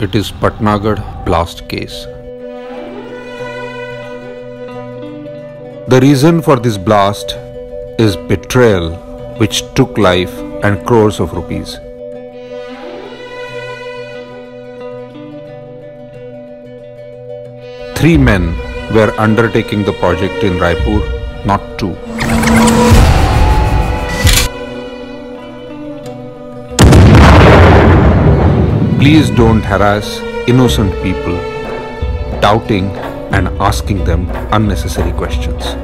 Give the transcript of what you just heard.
It is Patnagarh blast case. The reason for this blast is betrayal which took life and crores of rupees. Three men were undertaking the project in Raipur, not two. Please don't harass innocent people, doubting and asking them unnecessary questions.